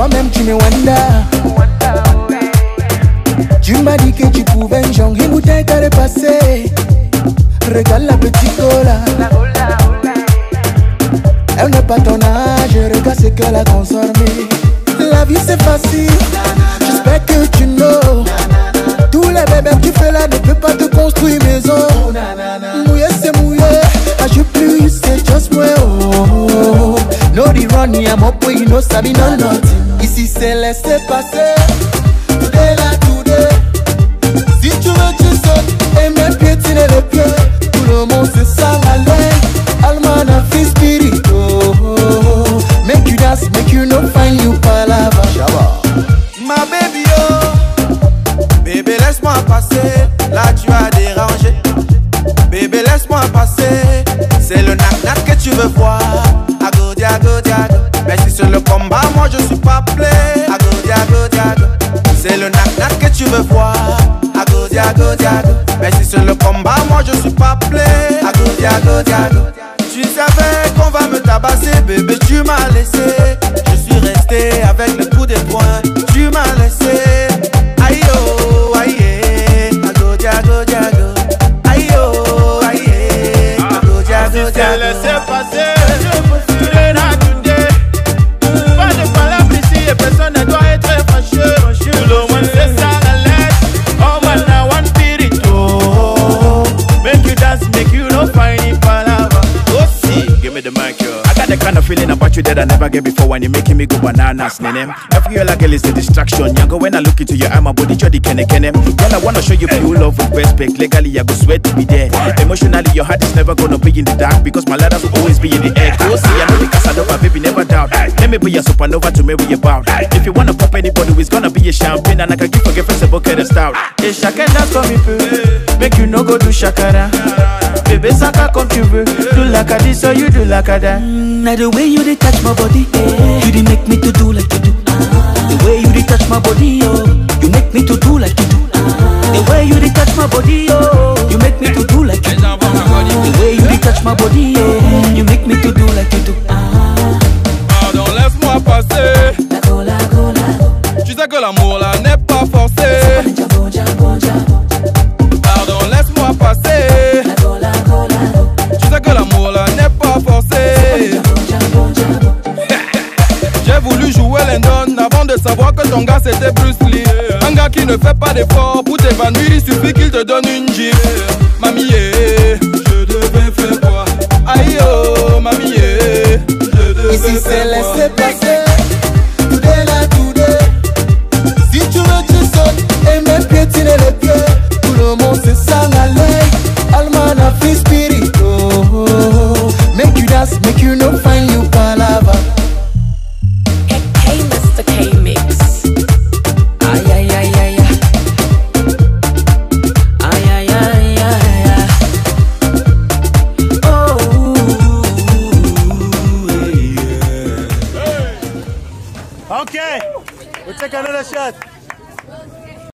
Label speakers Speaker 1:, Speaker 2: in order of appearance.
Speaker 1: toi-même tu me wonder. Tu m'as dit que tu pouvais une jongue, une bouteille t'as repassé. Regarde la petite cola. Elle n'est pas ton âge, regarde ce qu'elle a consommé. La vie c'est facile, j'espère que tu know. Tous les bébés que tu fais là ne peuvent pas te construire maison. Mouillé c'est mouillé, agis plus, c'est just moi. Oh, oh, oh. No the run, y'a mon pays, no sabi, no nothing. Ici c'est laisser passer. Today là, today. Si tu veux, tu sautes et même piétiner les pieds. Tout le monde se sent à l'aise. Almana fi spirit. Oh, oh, oh. Make you dance, make you no find you palava.
Speaker 2: Ma baby oh Bébé laisse-moi passer Là tu as dérangé Bébé laisse-moi passer C'est le nac que tu veux voir Mais je suis pas play Ago diago diago C'est le nac que tu veux voir Ago diago diago Mais si c'est le combat moi je suis pas play Ago diago diago Tu savais qu'on va me tabasser bébé tu m'as laissé Je suis resté avec le coup des poings Tu m'as laissé Aïe oh aïe Ago diago diago Aïe oh aïe Ago diago
Speaker 3: C'est laissé
Speaker 2: diago
Speaker 3: passer. Me the mic, yo.
Speaker 4: I got the kind of feeling about you that I never get before when you're making me go bananas, nene. Every girl I get is a distraction. Younger when I look into your eye, my body jolly kene kene. Girl, I wanna show you pure love with respect. Legally, I go sweat to be there. Emotionally, your heart is never gonna be in the dark because my ladders will always be in the air. Go see, I know the Casanova, baby, never doubt. Let me be your supernova to marry about. If you wanna pop anybody, it's gonna be a champagne and I can give a girlfriend a bucket of stout.
Speaker 3: Danse comme il peut. Make you no go do shakara. Bébé saka comme tu veux. Do lakadi so you do lakada.
Speaker 1: Now the way you dey touch my body, you dey make me to do like you do. The way you dey touch my body, oh, you make me to do like you do. The way you dey touch my body, oh, you make me to do like you do. The way you dey touch my body, oh, you make me to do like you do.
Speaker 3: Pardon, laisse-moi passer. Tu sais que l'amour avant de savoir que ton gars c'était Bruce Lee. Un gars qui ne fait pas d'effort pour t'évanouir, il suffit qu'il te donne une gifle. Mamie, eh, je devais faire quoi? Aïe oh, mamie, eh, je devais
Speaker 1: Ici c'est
Speaker 3: faire quoi?
Speaker 1: laisser passer. Today là, today. Si tu veux, tu sautes et même piétiner les pieds.
Speaker 5: Okay, we'll take another shot.